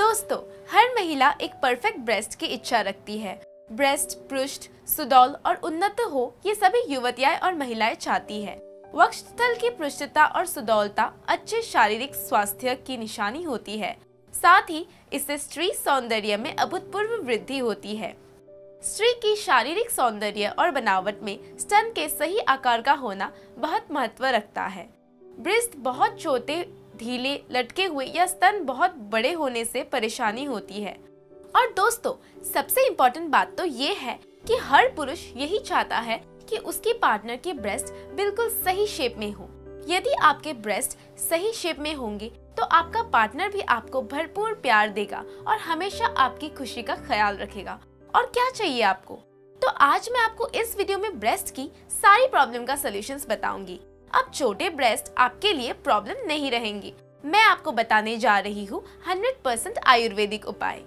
दोस्तों, हर महिला एक परफेक्ट ब्रेस्ट की इच्छा रखती है। ब्रेस्ट पृष्ठ, सुडौल और उन्नत हो, ये सभी युवतियाँ और महिलाएँ चाहती है। वक्षस्थल की पृष्ठता और सुडौलता अच्छे शारीरिक स्वास्थ्य की निशानी होती है। साथ ही, इससे स्त्री सौंदर्य में अभूतपूर्व वृद्धि होती है। स्त्री की शारीरिक सौंदर्य और बनावट में स्तन के सही आकार का होना बहुत महत्व रखता है। ब्रिस्ट बहुत छोटे ढीले, लटके हुए या स्तन बहुत बड़े होने से परेशानी होती है। और दोस्तों, सबसे इम्पोर्टेंट बात तो ये है कि हर पुरुष यही चाहता है कि उसकी पार्टनर के ब्रेस्ट बिल्कुल सही शेप में हो। यदि आपके ब्रेस्ट सही शेप में होंगे तो आपका पार्टनर भी आपको भरपूर प्यार देगा और हमेशा आपकी खुशी का ख्याल रखेगा। और क्या चाहिए आपको? तो आज मैं आपको इस वीडियो में ब्रेस्ट की सारी प्रॉब्लम का सोल्यूशन बताऊँगी। अब छोटे ब्रेस्ट आपके लिए प्रॉब्लम नहीं रहेंगी। मैं आपको बताने जा रही हूँ 100% आयुर्वेदिक उपाय।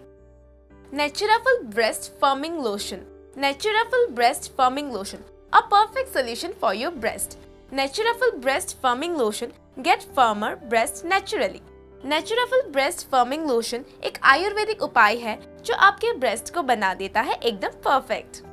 Natural breast firming lotion natural breast firming lotion a perfect solution for your breast natural breast firming lotion get firmer breast naturally natural breast firming lotion एक आयुर्वेदिक उपाय है जो आपके ब्रेस्ट को बना देता है एकदम परफेक्ट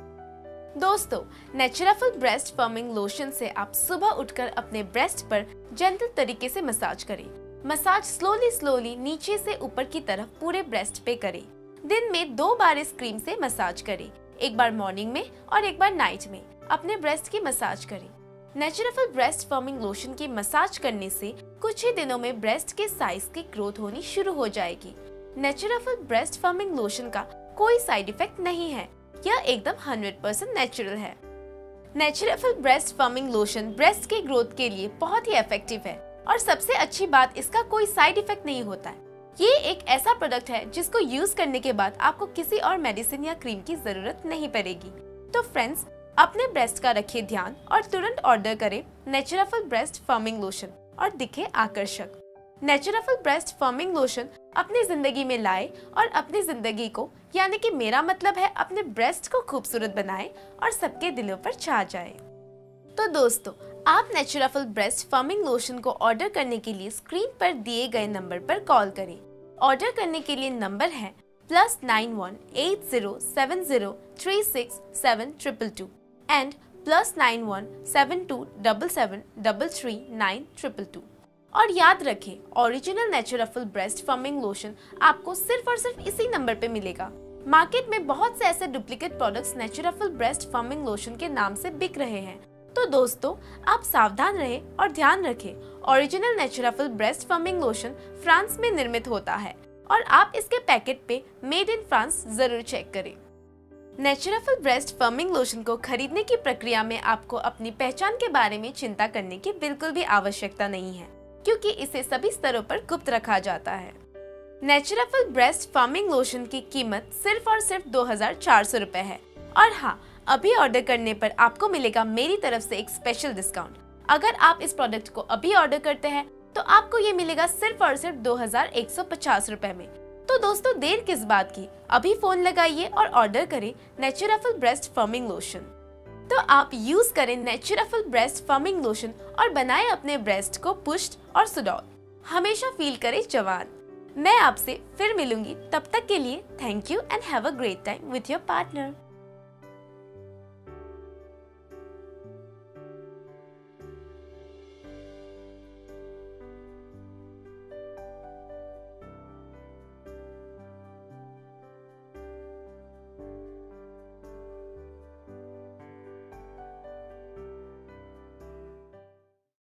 दोस्तों नेचुरल ब्रेस्ट फर्मिंग लोशन से आप सुबह उठकर अपने ब्रेस्ट पर जेंटल तरीके से मसाज करें। मसाज स्लोली स्लोली नीचे से ऊपर की तरफ़ पूरे ब्रेस्ट पे करें। दिन में दो बार इस क्रीम से मसाज करें। एक बार मॉर्निंग में और एक बार नाइट में अपने ब्रेस्ट की मसाज करें। नेचुरल ब्रेस्ट फर्मिंग लोशन की मसाज करने से कुछ ही दिनों में ब्रेस्ट के साइज़ की ग्रोथ होनी शुरू हो जाएगी। नेचुरल ब्रेस्ट फर्मिंग लोशन का कोई साइड इफ़ेक्ट नहीं है। यह एकदम 100% नेचुरल है? Natural breast firming lotion breast के ग्रोथ के लिए बहुत ही इफ़ेक्टिव है और सबसे अच्छी बात, इसका कोई साइड इफ़ेक्ट नहीं होता है। ये एक ऐसा प्रोडक्ट है जिसको यूज़ करने के बाद आपको किसी और मेडिसिन या क्रीम की ज़रूरत नहीं पड़ेगी। तो फ्रेंड्स अपने ब्रेस्ट का रखिए ध्यान और तुरंत ऑर्डर करें नेचुरल ब्रेस्ट फर्मिंग लोशन और दिखे आकर्षक। नेचुरल ब्रेस्ट फर्मिंग लोशन अपनी ज़िंदगी में लाए और अपनी ज़िंदगी को, यानी कि मेरा मतलब है अपने ब्रेस्ट को खूबसूरत बनाए और सबके दिलों पर छा जाए। तो दोस्तों, आप नेचुरल ब्रेस्ट फर्मिंग लोशन को ऑर्डर करने के लिए स्क्रीन पर दिए गए नंबर पर कॉल करें। ऑर्डर करने के लिए नंबर है plus nine one eight zero seven zero three six seven triple two and plus nine one seven two double seven double three nine triple two और याद रखें original natural breast firming lotion आपको सिर्फ़ और सिर्फ़ इसी number पे मिलेगा। मार्केट में बहुत से ऐसे duplicate products natural breast firming lotion के नाम से बिक रहे हैं। तो दोस्तों, आप सावधान रहे और ध्यान रखें original natural breast firming lotion France में निर्मित होता है और आप इसके पैकेट पे मेड इन फ्रांस ज़रूर चेक करें। नेचुरल ब्रेस्ट फर्मिंग लोशन को खरीदने की प्रक्रिया में आपको अपनी पहचान के बारे में चिंता करने की बिल्कुल भी आवश्यकता नहीं है। क्योंकि इसे सभी स्तरों पर गुप्त रखा जाता है। नेचुरल ब्रेस्ट फ़ार्मिंग लोशन की कीमत सिर्फ़ और सिर्फ़ दो हज़ार है। और हाँ अभी ऑर्डर करने पर आपको मिलेगा मेरी तरफ़ से एक स्पेशल डिस्काउंट अगर आप इस प्रोडक्ट को अभी ऑर्डर करते हैं तो आपको ये मिलेगा सिर्फ़ और सिर्फ़ दो हज़ार में। तो दोस्तों, देर किस बात की? अभी फ़ोन लगाइए और ऑर्डर करें नेचुरल ब्रेस्ट फ़ार्मिंग लोशन तो आप यूज़ करें नेचुरफुल ब्रेस्ट फर्मिंग लोशन और बनाए अपने ब्रेस्ट को पुष्ट और सुडौल। हमेशा फील करें जवान। मैं आपसे फिर मिलूँगी, तब तक के लिए thank you and have a great time with your partner